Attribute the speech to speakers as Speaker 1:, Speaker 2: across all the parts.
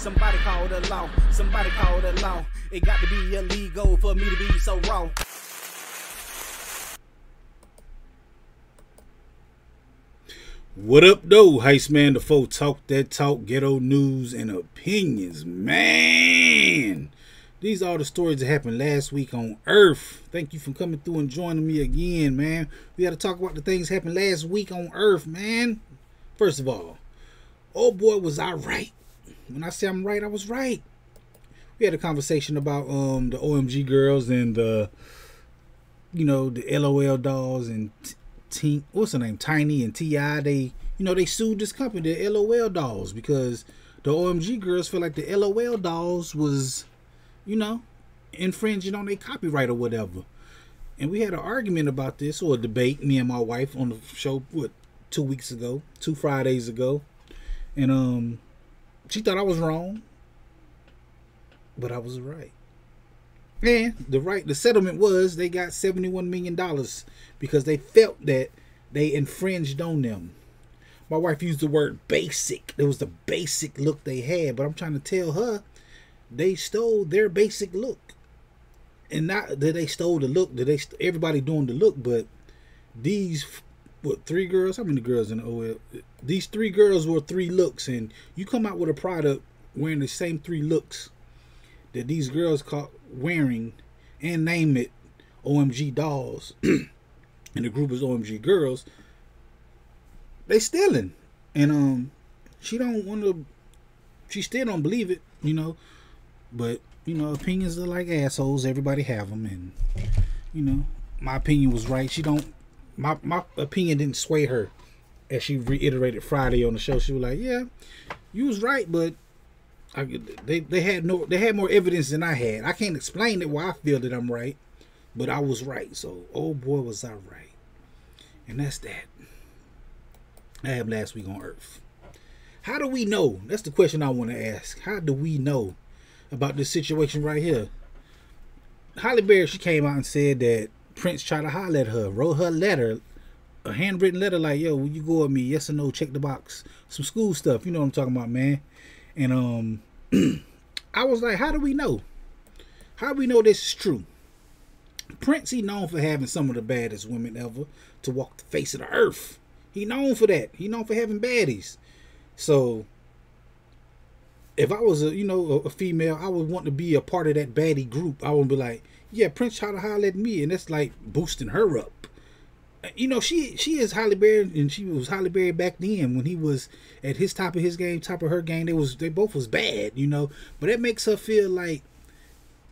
Speaker 1: Somebody call the law. Somebody call the law. It got to be illegal for me to be so wrong.
Speaker 2: What up, though? Heist Man Da Foe talk that talk, ghetto news and opinions. Man, these are the stories that happened last week on Earth. Thank you for coming through and joining me again, man. We got to talk about the things happened last week on Earth, man. First of all, oh boy was I right. When I say I'm right, I was right. We had a conversation about um the OMG Girlz and the you know the LOL dolls and T, what's her name, Tiny and Ti. They, you know, they sued this company, the LOL Dolls, because the OMG Girlz feel like the LOL Dolls was, you know, infringing on their copyright or whatever. And we had an argument about this or a debate, me and my wife on the show, what, two weeks ago, two Fridays ago, and um, she thought I was wrong, but I was right. And the right the settlement was they got seventy one million dollars because they felt that they infringed on them. My wife used the word basic. It was the basic look they had, but I'm trying to tell her they stole their basic look. And not that they stole the look, that they everybody doing the look, but these what three girls? How many girls in the OL? These three girls were three looks, and you come out with a product wearing the same three looks that these girls caught wearing and name it OMG dolls and the group is OMG Girlz, they stealing. And um she don't want to she still don't believe it, you know. But, you know, opinions are like assholes, everybody have them and you know, my opinion was right. She don't my my opinion didn't sway her as she reiterated Friday on the show. She was like, "Yeah, you was right, but I, they they had no they had more evidence than I had. I can't explain it why I feel that I'm right, but I was right. So oh boy was I right, and that's that. I have last week on Earth. How do we know? That's the question I want to ask. How do we know about this situation right here? Halle Berry she came out and said that Prince tried to holler at her, wrote her letter, a handwritten letter like, "Yo, will you go with me? Yes or no? Check the box. Some school stuff. You know what I'm talking about, man." And um, I was like, how do we know? How do we know this is true? Prince, he known for having some of the baddest women ever to walk the face of the earth. He known for that. He known for having baddies. So if I was a you know a, female, I would want to be a part of that baddie group. I would be like, yeah, Prince tried to holler at me, and that's like boosting her up you know, she she is Halle Berry, and she was Halle Berry back then when he was at his top of his game, top of her game. They was they both was bad, you know. But that makes her feel like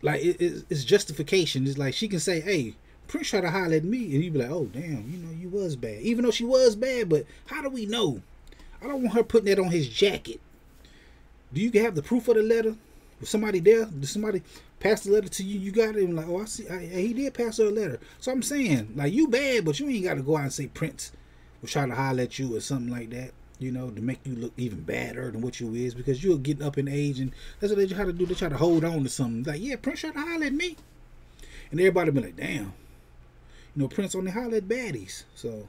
Speaker 2: like it, it's justification. It's like she can say, "Hey, Prince tried to holler at me," and you be like, "Oh, damn, you know, you was bad," even though she was bad. But how do we know? I don't want her putting that on his jacket. Do you have the proof of the letter? Was somebody there? Did somebody pass the letter to you? You got it. Like, oh, I see. I, he did pass her a letter. So I'm saying, like, you bad, but you ain't got to go out and say Prince was trying to holler at you or something like that. You know, to make you look even badder than what you is because you're getting up in age and that's what they try to do. They try to hold on to something. Like, yeah, Prince tried to holler at me. And everybody be like, damn. You know, Prince only holler at baddies. So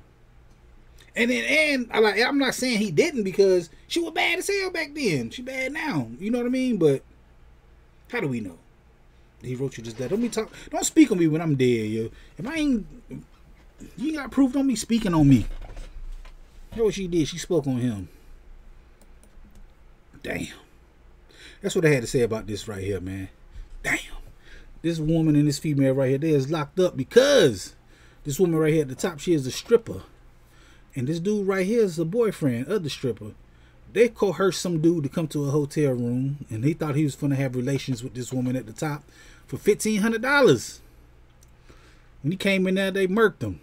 Speaker 2: and then and I like I'm not saying he didn't because she was bad as hell back then. She bad now. You know what I mean? But how do we know? He wrote you just that. Don't be talk. Don't speak on me when I'm dead, yo. If I ain't, you got proof. Don't be speaking on me. Know what she did? She spoke on him. Damn. That's what I had to say about this right here, man. Damn. This woman and this female right here, they is locked up because this woman right here at the top, she is a stripper. And this dude right here is the boyfriend of the stripper they coerced some dude to come to a hotel room and he thought he was going to have relations with this woman at the top for $1,500. When he came in there, they murked him.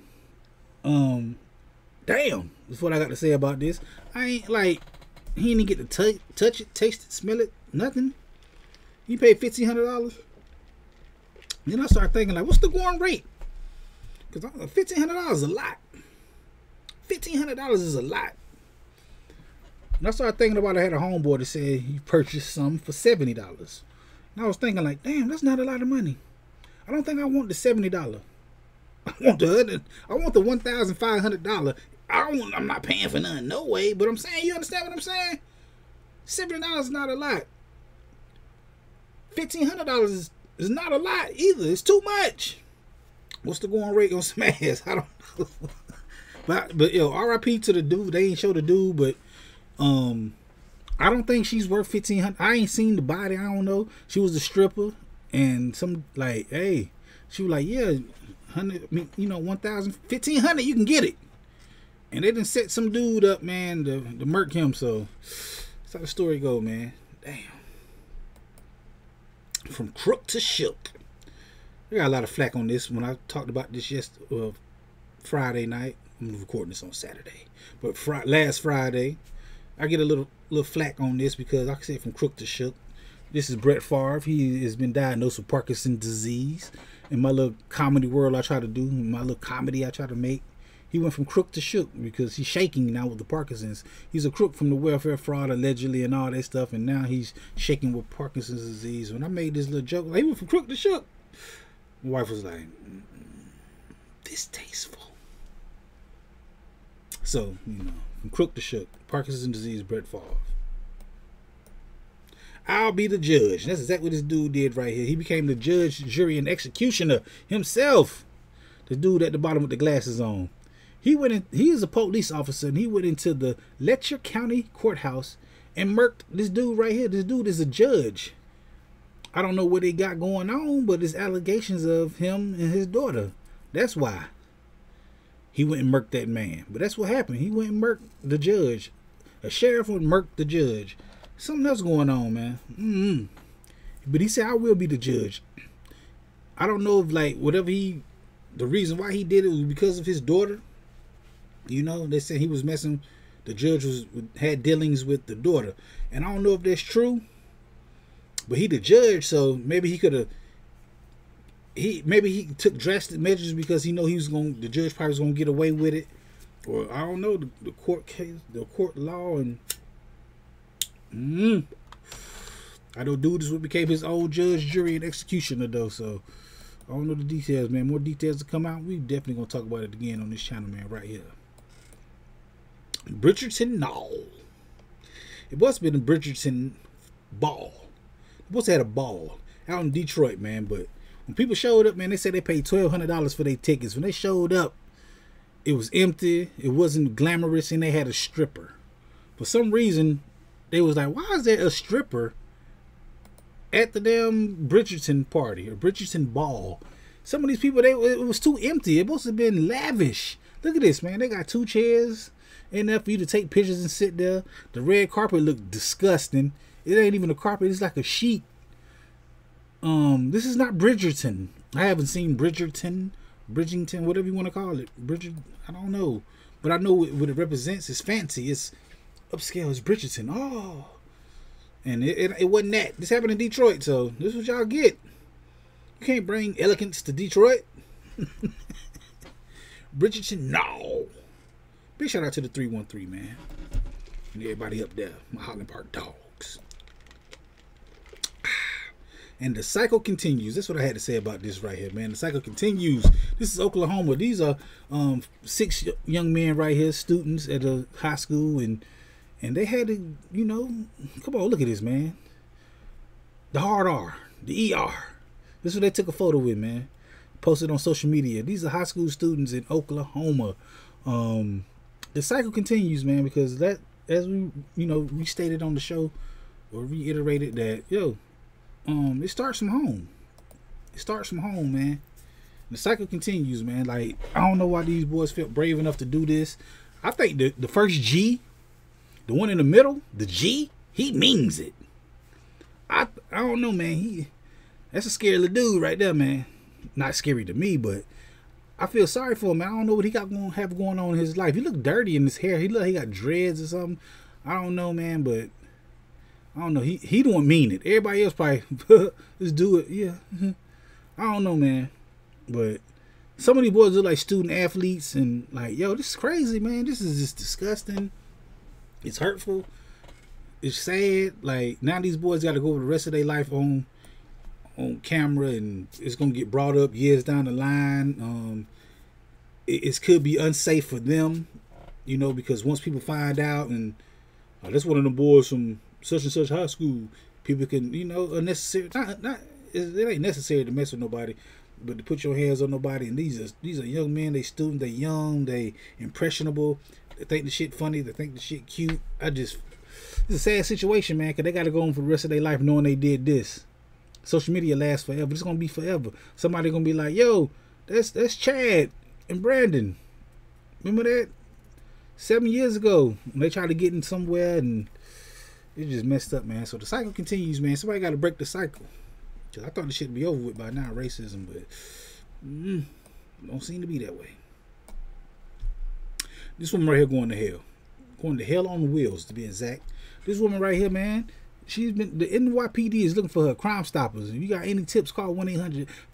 Speaker 2: Um, damn, that's what I got to say about this. I ain't like, he didn't get to touch, touch it, taste it, smell it, nothing. He paid $1,500. Then I started thinking, like, what's the going rate? Because $1,500 is a lot. $1,500 is a lot. And I started thinking about I had a homeboy that said he purchased some for seventy dollars. And I was thinking like, damn, that's not a lot of money. I don't think I want the seventy dollar. I want the other. I want the one thousand five hundred dollar. I don't. I'm not paying for nothing, no way. But I'm saying, you understand what I'm saying? Seventy dollars is not a lot. fifteen hundred dollars is, is not a lot either. It's too much. What's the going rate on Smash? I don't know. but but yo, R.I.P. to the dude. They ain't show the dude, but um, I don't think she's worth fifteen hundred. I ain't seen the body. I don't know. She was a stripper, and some like, hey, she was like, yeah, hundred. You know, one thousand, fifteen hundred. You can get it. And they didn't set some dude up, man, to, to murk him. So that's how the story go, man. Damn. From crook to shook. We got a lot of flack on this when I talked about this yesterday, uh, Friday night. I'm recording this on Saturday, but fr- last Friday, I get a little little flack on this because, like I said, from crook to shook. This is Brett Favre. He has been diagnosed with Parkinson's disease. In my little comedy world, I try to do my little comedy I try to make. He went from crook to shook because he's shaking now with the Parkinson's. He's a crook from the welfare fraud allegedly and all that stuff, and now he's shaking with Parkinson's disease. When I made this little joke, like, he went from crook to shook. My wife was like, distasteful. So, you know, from crook to shook, Parkinson's disease, Brett Favre. I'll be the judge. That's exactly what this dude did right here. He became the judge, jury, and executioner himself. The dude at the bottom with the glasses on. He went in. He is a police officer, and he went into the Letcher County courthouse and murked this dude right here. This dude is a judge. I don't know what they got going on, but it's allegations of him and his daughter. That's why he went and murked that man. But that's what happened. He went and murked the judge. A sheriff would murk the judge. Something else going on, man. Mm-hmm. But he said, I will be the judge. I don't know if, like, whatever he, the reason why he did it was because of his daughter. You know, they said he was messing, the judge was had dealings with the daughter. And I don't know if that's true. But he the judge, so maybe he could have. He maybe he took drastic measures because he know he was going. The judge probably was going to get away with it, or I don't know the, the court case, the court law, and. Mm, I know dude is what became his own judge, jury, and executioner though. So I don't know the details, man. More details to come out. We definitely gonna talk about it again on this channel, man. Right here. Bridgerton Knoll. It must have been Bridgerton ball. It must have had a ball out in Detroit, man. But when people showed up, man, they said they paid twelve hundred dollars for their tickets. When they showed up, it was empty. It wasn't glamorous, and they had a stripper. For some reason, they was like, "Why is there a stripper at the damn Bridgerton party or Bridgerton ball?" Some of these people, they it was too empty. It must have been lavish. Look at this, man. They got two chairs there for you to take pictures and sit there. The red carpet looked disgusting. It ain't even a carpet. It's like a sheet. Um, this is not Bridgerton. I haven't seen Bridgerton, Bridgington, whatever you want to call it. Bridger, I don't know, but I know what it represents. It's fancy. It's upscale. It's Bridgerton. Oh, and it, it, it wasn't that. This happened in Detroit, so this is what y'all get. You can't bring elegance to Detroit. Bridgerton, no. Big shout out to the 313, man. And everybody up there, my Highland Park dogs. And the cycle continues. That's what I had to say about this right here, man. The cycle continues. This is Oklahoma. These are um, six young men right here, students at a high school, and and they had to, you know, come on, look at this, man. The hard R, the ER. This is what they took a photo with, man. Posted on social media. These are high school students in Oklahoma. Um, the cycle continues, man, because that, as we, you know, restated on the show or reiterated that, yo, um, it starts from home. It starts from home, man. The cycle continues, man. Like I don't know why these boys felt brave enough to do this. I think the the first G, the one in the middle, the G, he means it. I I don't know, man. He that's a scary little dude right there, man. Not scary to me, but I feel sorry for him. Man. I don't know what he got going have going on in his life. He look dirty in his hair. He look he got dreads or something. I don't know, man, but I don't know. He he don't mean it. Everybody else probably just do it. Yeah. I don't know, man. But some of these boys look like student athletes and like, yo, this is crazy, man. This is just disgusting. It's hurtful. It's sad. Like now these boys gotta go the rest of their life on on camera and it's gonna get brought up years down the line. Um it, it could be unsafe for them, you know, because once people find out and oh, that's one of the boys from such and such high school. people can, you know, unnecessary. Not, not it ain't necessary to mess with nobody, but to put your hands on nobody. And these are these are young men. They student. They young. They impressionable. They think the shit funny. They think the shit cute. I just it's a sad situation, man. Cause they got to go on for the rest of their life knowing they did this. Social media lasts forever. It's gonna be forever. Somebody gonna be like, "Yo, that's that's Chad and Brandon." Remember that? Seven years ago, they tried to get in somewhere and it just messed up, man. So the cycle continues, man. Somebody got to break the cycle. Cause I thought this shit would be over with by now, racism, but mm, don't seem to be that way. This woman right here going to hell, going to hell on wheels to be exact. This woman right here, man. She's been the NYPD is looking for her crime stoppers. If you got any tips, call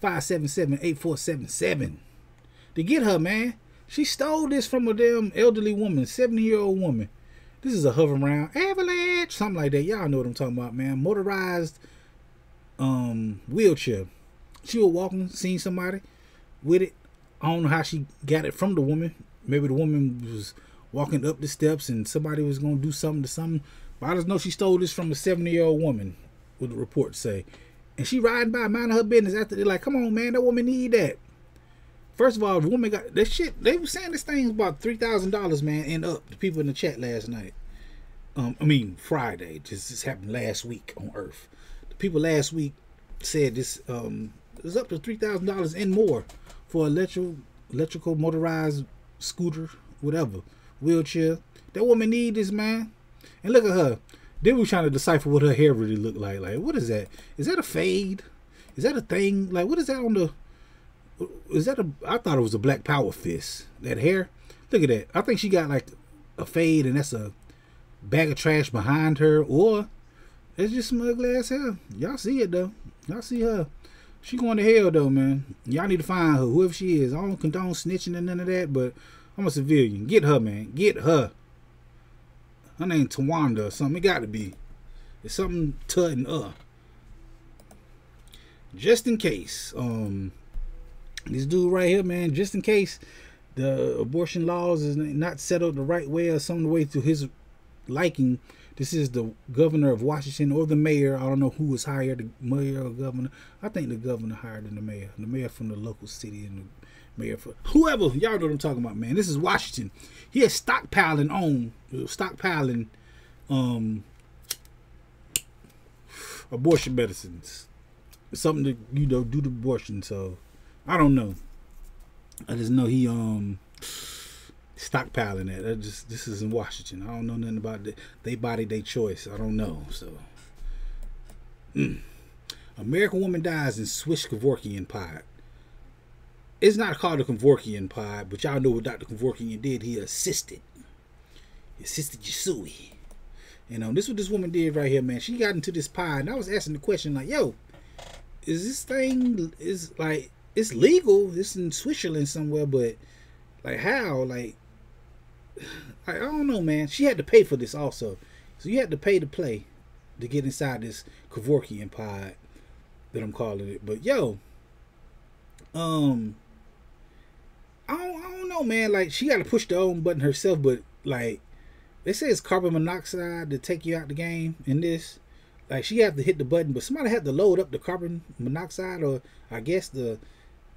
Speaker 2: 1-800-577-8477 to get her, man. She stole this from a damn elderly woman, 70 year old woman. This is a Hoveround avalanche, something like that. Y'all know what I'm talking about, man. Motorized um wheelchair. She was walking, seen somebody with it. I don't know how she got it from the woman. Maybe the woman was walking up the steps and somebody was gonna do something to something. But I just know she stole this from a 70 year old woman, what the report say. And she riding by, minding her business after they're like, come on, man, that woman need that. First of all, the woman got that shit. They were saying this thing's about three thousand dollars, man, and up. The people in the chat last night. Um, I mean Friday. Just this happened last week on Earth. The people last week said this um is up to three thousand dollars and more for electrical electrical motorized scooter, whatever, wheelchair. That woman need this man. And look at her. They were trying to decipher what her hair really looked like. Like, what is that? Is that a fade? Is that a thing? Like, what is that on the? Is that a? I thought it was a Black Power fist. That hair. Look at that. I think she got like a fade, and that's a bag of trash behind her, or it's just some ugly ass hair. Y'all see it though. Y'all see her. She going to hell though, man. Y'all need to find her, whoever she is. I don't condone snitching and none of that, but I'm a civilian. Get her, man. Get her. Her name Tawanda or something. It got to be. It's something and uh. Just in case, um, this dude right here, man. Just in case the abortion laws is not settled the right way or some the way to his liking. This is the governor of Washington or the mayor. I don't know who was hired, the mayor or governor. I think the governor hired the mayor. The mayor from the local city and the mayor for whoever. Y'all know what I'm talking about, man. This is Washington. He is stockpiling on stockpiling um abortion medicines. Something to you know do the abortion. So I don't know. I just know he um stockpiling that. That just this is in Washington. I don't know nothing about it. They body, they choice. I don't know. So, mm. American woman dies in Swiss Kevorkian pod. It's not called a Kevorkian pod, but y'all know what Dr. Kevorkian did. He assisted. He assisted Yasui. You know, this what this woman did right here, man. She got into this pod, and I was asking the question like, "Yo, is this thing is like it's legal? It's in Switzerland somewhere, but like how? Like I don't know, man. She had to pay for this also. So you had to pay to play to get inside this Kevorkian pod that I'm calling it. But yo, um, I don't, I don't know, man. Like she got to push the own button herself, but like they say it's carbon monoxide to take you out the game in this. Like she had to hit the button, but somebody had to load up the carbon monoxide, or I guess the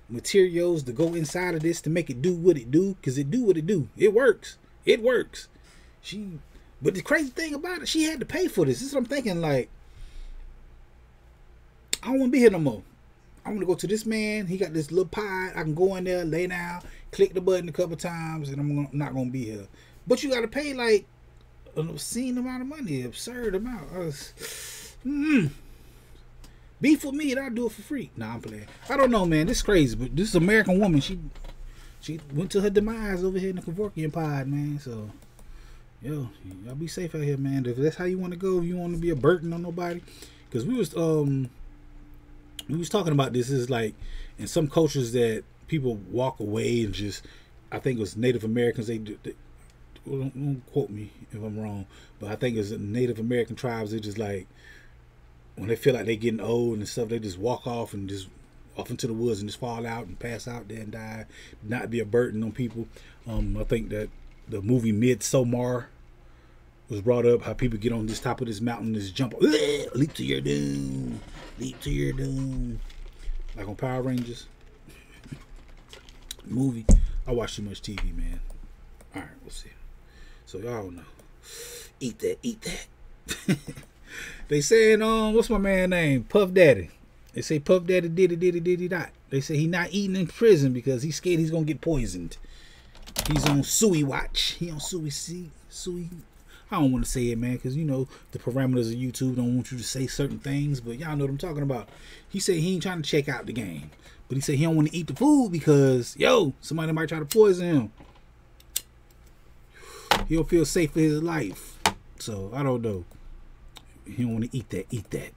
Speaker 2: materials to go inside of this to make it do what it do, because it do what it do. It works. It works. She, but the crazy thing about it, she had to pay for this. This is what I'm thinking. Like, I don't want to be here no more. I want to go to this man. He got this little pod. I can go in there, lay down, click the button a couple times, and I'm not gonna be here. But you got to pay like an obscene amount of money, absurd amount. I Was, mm, be for me, and I'll do it for free. Nah, I'm playing. I don't know, man. This is crazy, but this is American woman, she she went to her demise over here in the Kevorkian pod, man. So, yo, y'all be safe out here, man. If that's how you want to go, you want to be a burden on nobody, because we was um we was talking about this is like in some cultures that people walk away and just I think it was Native Americans they, they don't, don't quote me if I'm wrong, but I think it's Native American tribes. They just like when they feel like they're getting old and stuff, they just walk off and just off into the woods and just fall out and pass out there and die, not be a burden on people. Um, I think that the movie Midsommar was brought up how people get on this top of this mountain, and just jump, leap to your doom, leap to your doom, like on Power Rangers movie. I watch too much TV, man. All right, we'll see. So y'all know, eat that, eat that. they saying, um, what's my man name? Puff Daddy. They say Puff Daddy did it, did it, did it, not. They say he not eating in prison because he's scared he's gonna get poisoned. He's on Suey watch. He on Suey see Suey. I don't want to say it, man, because you know the parameters of YouTube don't want you to say certain things, but y'all know what I'm talking about. He said he ain't trying to check out the game, but he said he don't want to eat the food because yo, somebody might try to poison him. He'll feel safe for his life. So I don't know. He don't want to eat that. Eat that.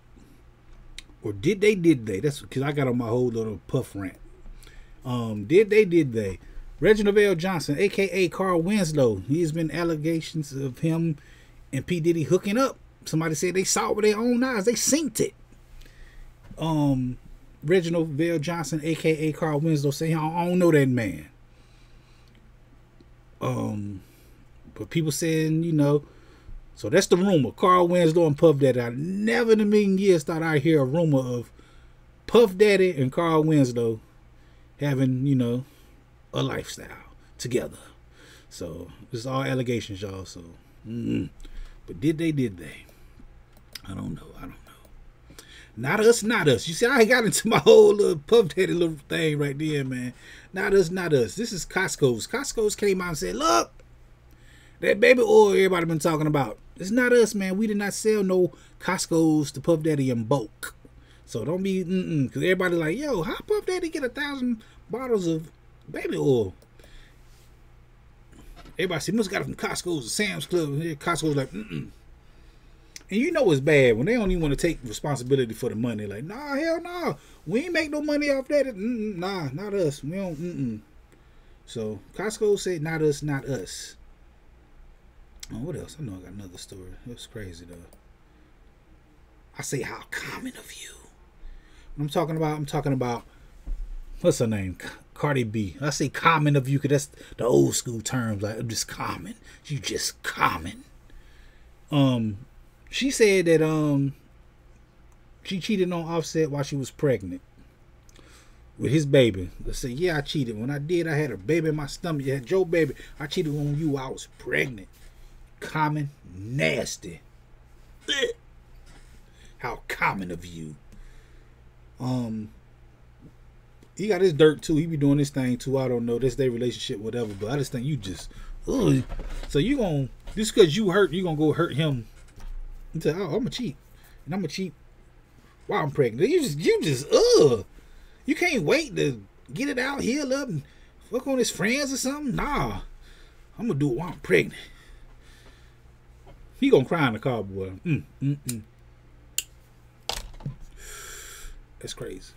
Speaker 2: Or did they? Did they? That's because I got on my whole little puff rant. Um, did they? Did they? Reginald VelJohnson, aka Carl Winslow, he's been allegations of him and P. Diddy hooking up. Somebody said they saw it with their own eyes. They synced it. Um, Reginald VelJohnson, aka Carl Winslow, saying I don't know that man. Um, but people saying, you know, so that's the rumor. Carl Winslow and Puff Daddy. I never in a million years thought I'd hear a rumor of Puff Daddy and Carl Winslow having, you know, a lifestyle together. So this is all allegations, y'all. So, mm but did they? Did they? I don't know. I don't know. Not us, not us. You see, I got into my whole little puff daddy little thing right there, man. Not us, not us. This is Costco's. Costco's came out and said, "Look, that baby oil everybody been talking about. It's not us, man. We did not sell no Costco's to Puff Daddy in bulk. So don't be, mm because everybody like, yo, how Puff Daddy get a thousand bottles of baby oil. Everybody said, must got it from Costco's or Sam's Club. Here, Costco's like, mm And you know it's bad when they don't even want to take responsibility for the money. Like, nah, hell no. Nah. We ain't make no money off that. Mm-mm, nah, not us. We don't, mm-mm. So Costco said, not us, not us. Oh, what else? I know I got another story. Was crazy though. I say, how common of you. What I'm talking about, I'm talking about, what's her name? Cardi B. I say common of you because that's the old school terms. Like just common. You just common. Um, she said that um, she cheated on Offset while she was pregnant with his baby. They say, yeah, I cheated. When I did, I had a baby in my stomach. You had Joe baby. I cheated on you. I was pregnant. Common, nasty. How common of you. Um, he got his dirt too. He be doing this thing too. I don't know. That's their relationship, whatever. But I just think you just, ugh. So you gonna just because you hurt, you gonna go hurt him. And say, oh, I'm a cheat, and I'm a cheat while I'm pregnant. You just, you just, ugh. You can't wait to get it out, heal up, and fuck on his friends or something. Nah, I'm gonna do it while I'm pregnant. He gonna cry in the car, boy. Mm, mm, mm. That's crazy.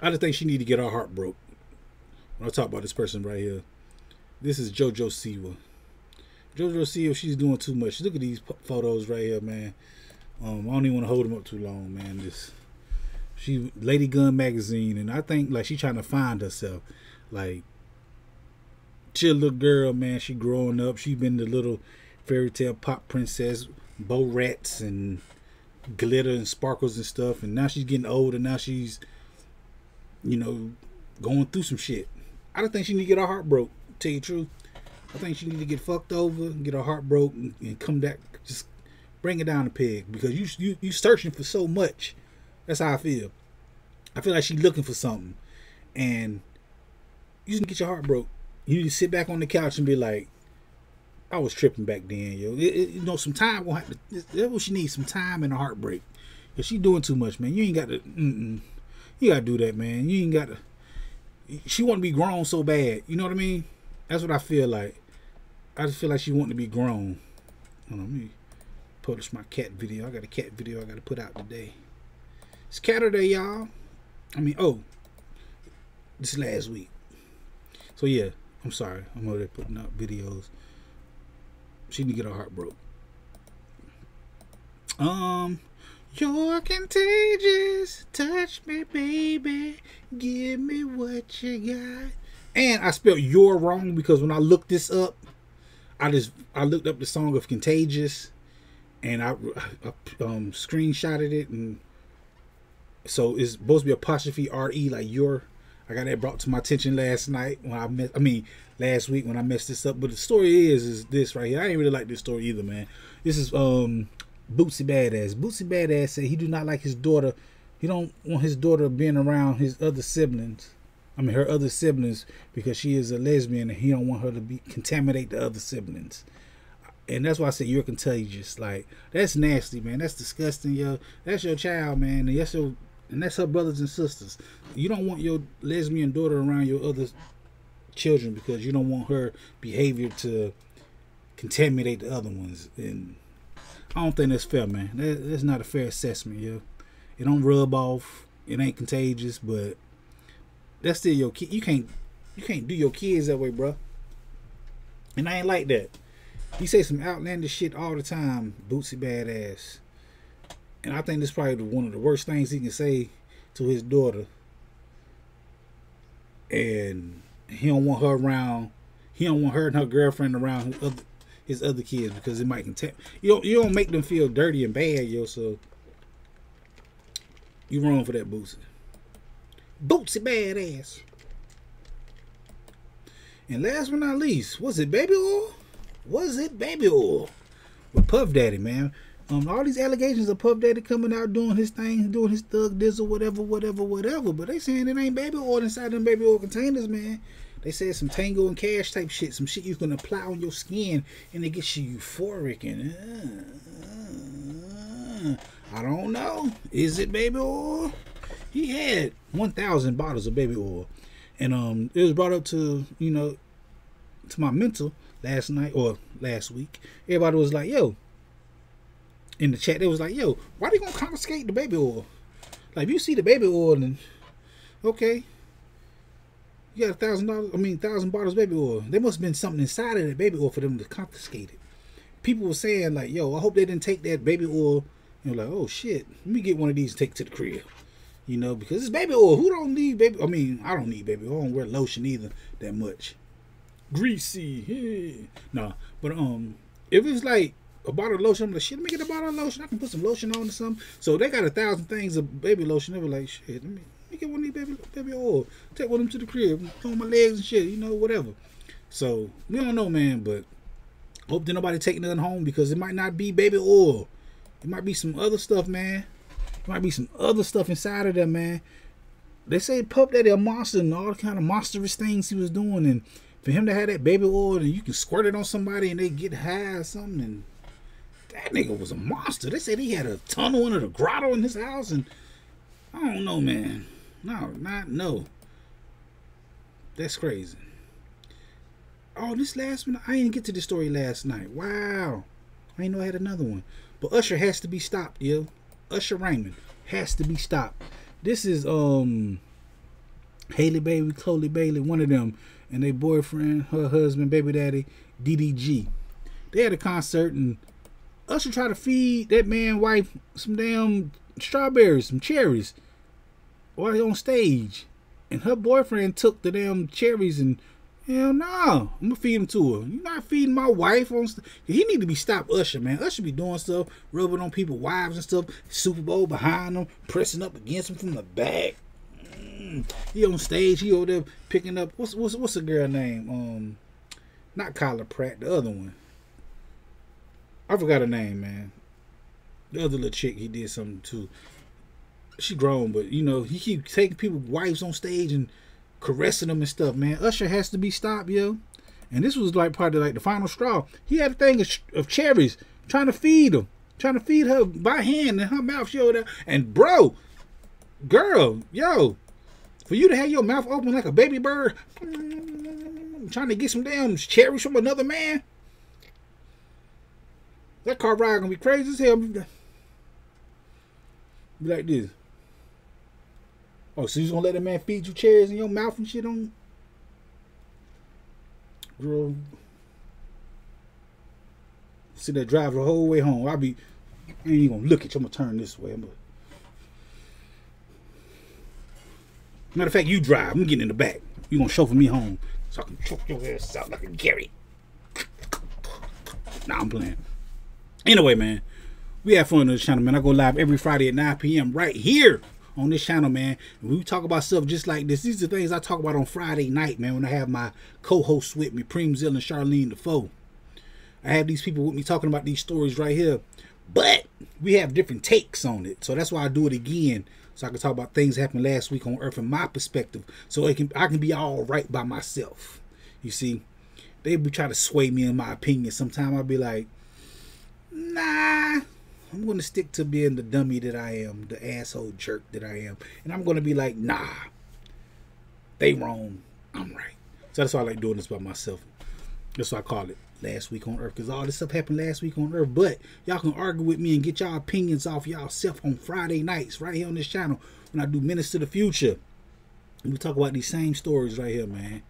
Speaker 2: I just think she need to get her heart broke. When I talk about this person right here, this is JoJo Siwa. JoJo Siwa, she's doing too much. Look at these photos right here, man. Um, I don't even want to hold them up too long, man. This she Lady Gun magazine, and I think like she trying to find herself. Like chill little girl, man. She growing up. She been the little fairy tale pop princess, bow rats and glitter and sparkles and stuff. And now she's getting older. Now she's you know, going through some shit. I don't think she need to get her heart broke. Tell you the truth, I think she need to get fucked over, get her heart broke, and, and come back. Just bring it down a peg because you you you searching for so much. That's how I feel. I feel like she's looking for something, and you just get your heart broke. You need to sit back on the couch and be like, I was tripping back then, yo. It, it, you know, some time will have to. That's what she needs, some time and a heartbreak. Cause she doing too much, man, you ain't got to. Mm-mm. You gotta do that, man. You ain't gotta. She want to be grown so bad. You know what I mean? That's what I feel like. I just feel like she want to be grown. Hold on, let me publish my cat video. I got a cat video I got to put out today. It's Catterday, y'all. I mean, oh, this last week. So yeah, I'm sorry. I'm over there putting out videos. She need to get her heart broke. Um, you're contagious. Touch me, baby. Give me what you got. And I spelled your wrong because when I looked this up, I just I looked up the song of Contagious, and I, I um screenshotted it, and so it's supposed to be apostrophe R E like your. I got that brought to my attention last night when I met. I mean, last week when I messed this up. But the story is is this right here. I ain't really like this story either, man. This is um Boosie Badazz. Boosie Badazz said he do not like his daughter. He don't want his daughter being around his other siblings. I mean her other siblings because she is a lesbian and he don't want her to be contaminate the other siblings. And that's why I said you're contagious. Like that's nasty, man. That's disgusting, yo. That's your child, man. And that's your and that's her brothers and sisters. You don't want your lesbian daughter around your other children because you don't want her behavior to contaminate the other ones. And I don't think that's fair, man. That, that's not a fair assessment, yo. It don't rub off. It ain't contagious, but that's still your kid. You can't you can't do your kids that way, bro. And I ain't like that. He say some outlandish shit all the time, Boosie Badazz. And I think that's probably one of the worst things he can say to his daughter. And he don't want her around. He don't want her and her girlfriend around his other, kids because it might contact. You don't you don't make them feel dirty and bad, yo. So you wrong for that, Boosie. Boosie Badazz. And last but not least, was it baby oil? Was it baby oil? With Puff Daddy, man. Um, all these allegations of Puff Daddy coming out doing his thing, doing his thug dizzle, whatever, whatever, whatever. But they saying it ain't baby oil inside them baby oil containers, man. They said some tango and cash type shit, some shit you can apply on your skin and it gets you euphoric and uh, uh, I don't know. Is it baby oil? He had 1,000 bottles of baby oil, and um, it was brought up to you know to my mental last night or last week. Everybody was like, "Yo," in the chat, they was like, "Yo, why they gonna confiscate the baby oil? Like, you see the baby oil, and okay." You got a thousand dollars. I mean, thousand bottles of baby oil. There must have been something inside of that baby oil for them to confiscate it. People were saying like, "Yo, I hope they didn't take that baby oil." You're like, "Oh shit, let me get one of these and take it to the crib." You know, because it's baby oil. Who don't need baby? I mean, I don't need baby oil. I don't wear lotion either that much. Greasy, yeah. no. But um, if it's like a bottle of lotion, I'm like, shit, let me get a bottle of lotion. I can put some lotion on or something. So they got a thousand things of baby lotion. They were like, shit, let me me get one of these baby baby oil. Take one of them to the crib, on my legs and shit, you know, whatever. So we don't know, man, but hope that nobody take nothing home because it might not be baby oil. It might be some other stuff, man. It might be some other stuff inside of there, man. They say Puff Daddy a monster and all the kind of monstrous things he was doing, and for him to have that baby oil and you can squirt it on somebody and they get high or something, and that nigga was a monster. They said he had a tunnel under the grotto in his house, and I don't know, man. No, not no. That's crazy. Oh, this last one, I didn't get to the story last night. Wow. I didn't know I had another one. But Usher has to be stopped, yo. Usher Raymond has to be stopped. This is um Halle Bailey, Chloe Bailey, one of them, and their boyfriend, her husband, baby daddy, DDG. They had a concert and Usher tried to feed that man wife some damn strawberries, some cherries while on stage. And her boyfriend took the damn cherries and hell no, I'm gonna feed them to her. You're not feeding my wife on. He need to be stopped, Usher man. Usher be doing stuff, rubbing on people' wives and stuff. Super Bowl behind them, pressing up against them from the back. Mm. He on stage. He over there picking up. What's what's what's the girl name? Um, not Kyla Pratt. The other one. I forgot her name, man. The other little chick. He did something too she grown, but you know, he keep taking people wives on stage and caressing them and stuff, man. Usher has to be stopped, yo. And this was like probably like the final straw. He had a thing of, of cherries trying to feed them, trying to feed her by hand, and her mouth showed up. And bro, girl, yo, for you to have your mouth open like a baby bird, trying to get some damn cherries from another man, that car ride gonna be crazy as hell. Be like this. Oh, so you gonna let a man feed you cherries in your mouth and shit on? Girl, See that drive the whole way home. I'll be, I ain't even gonna look at you. I'm gonna turn this way. I'm gonna, Matter of fact, you drive. I'm getting in the back. You gonna chauffeur me home so I can choke your ass out like a Gary. Nah, I'm playing. Anyway, man, we have fun on this channel, man. I go live every Friday at 9 p.m. right here on this channel, man. We talk about stuff just like this. These are the things I talk about on Friday night, man, when I have my co-hosts with me, Preem Zill and Charlene Defoe. I have these people with me talking about these stories right here. But we have different takes on it. So that's why I do it again. So I can talk about things happened last week on Earth from my perspective. So it can I can be all right by myself. You see, they be trying to sway me in my opinion. Sometimes I'll be like, nah, I'm gonna stick to being the dummy that I am, the asshole jerk that I am. And I'm gonna be like, nah, they wrong, I'm right. So that's why I like doing this by myself. That's why I call it last week on Earth because all this stuff happened last week on Earth. But y'all can argue with me and get y'all opinions off y'all self on Friday nights right here on this channel when I do Minutes to the Future. And we talk about these same stories right here, man.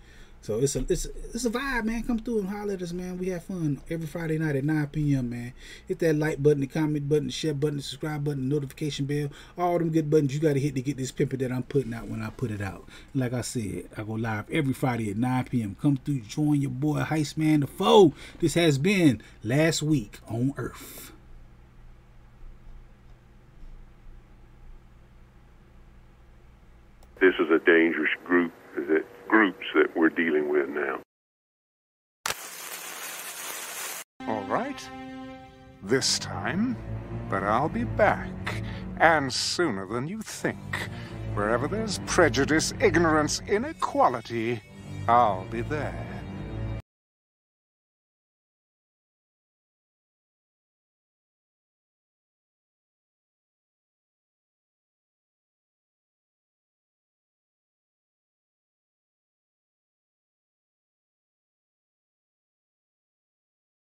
Speaker 2: So it's a it's it's a vibe, man. Come through and holler at us, man. We have fun every Friday night at 9 p.m. Man. Hit that like button, the comment button, the share button, the subscribe button, the notification bell. All them good buttons you gotta hit to get this pimping that I'm putting out when I put it out. Like I said, I go live every Friday at 9 p.m. Come through, join your boy Heist Man Da Foe. This has been last week on Earth.
Speaker 3: This is a dangerous groups that we're dealing with now.
Speaker 4: All right. This time. But I'll be back. And sooner than you think. Wherever there's prejudice, ignorance, inequality, I'll be there.